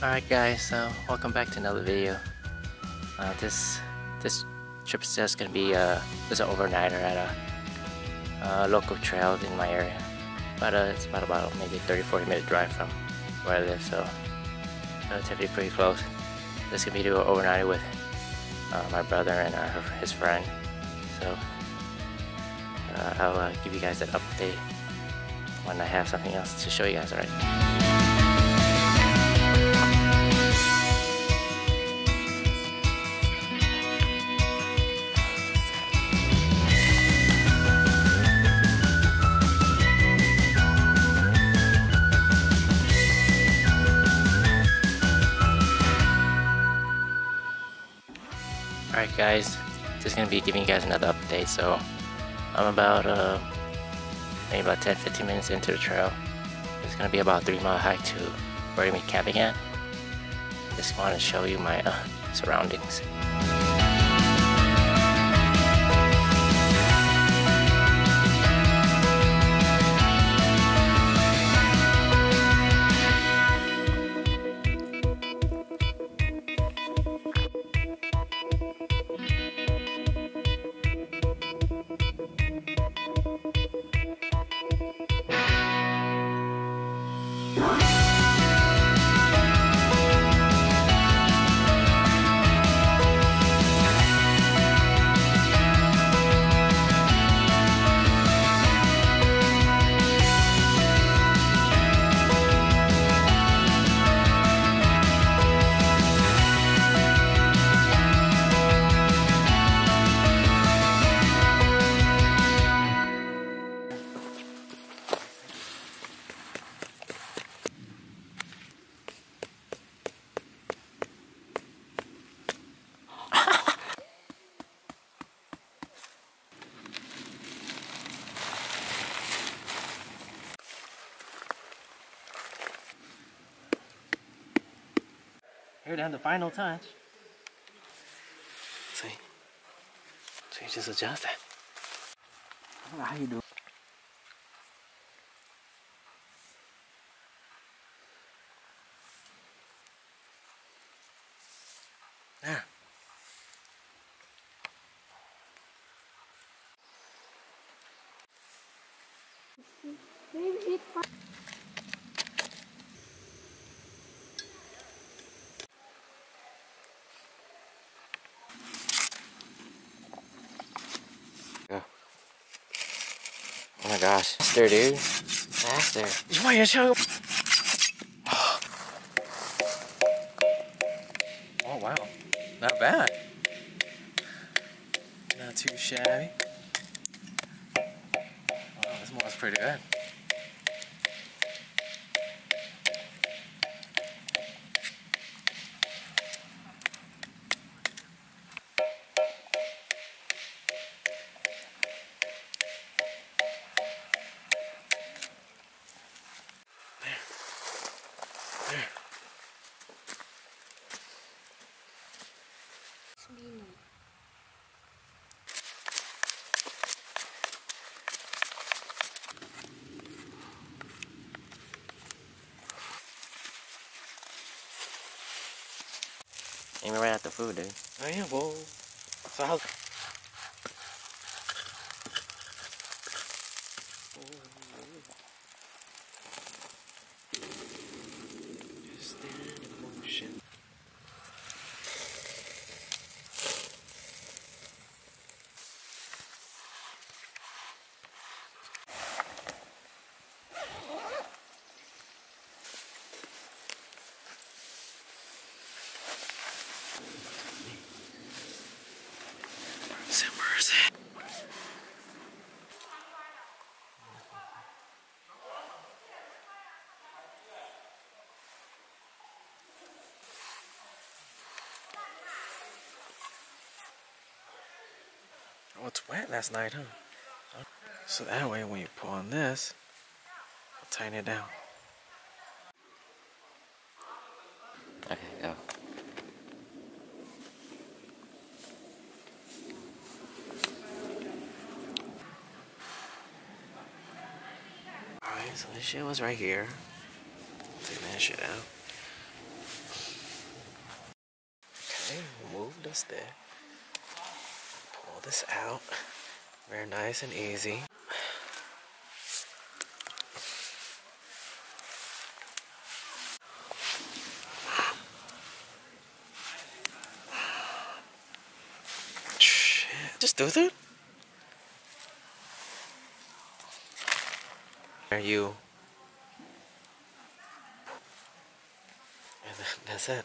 Alright guys, so welcome back to another video. Uh, this this trip is just gonna be uh, just an overnighter at a uh, local trail in my area. But uh, it's about about maybe 30-40 minute drive from where I live, so relatively pretty close. This gonna be an overnighter with uh, my brother and uh, his friend. So uh, I'll give you guys an update when I have something else to show you guys. Alright. Alright guys, just gonna be giving you guys another update. So I'm about uh maybe about 10-15 minutes into the trail. It's gonna be about a three mile hike to where we camping at. Just want to show you my uh, surroundings. Here down the final touch. See? So you just adjust it. I how you do it. There. Go. My gosh. Faster, dude. Faster. Why you show? Oh wow, not bad. Not too shabby. Wow, this one's pretty good. Aim right at the food, dude. Oh yeah, well, so how? Oh, it's wet last night, huh? So that way when you pull on this, I'll tighten it down. Okay, go. Alright, so this shit was right here. Take that shit out. Okay, move this there. This out. Very nice and easy. Shit. Just do it. Are you? And that's it.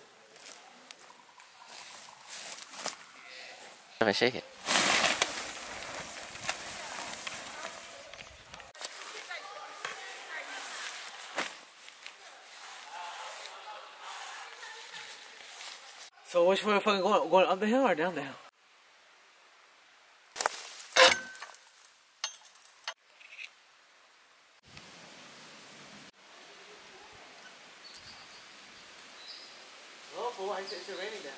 Let me shake it. which one am I fucking going? Going up the hill or down the hill? Oh boy, it's raining down.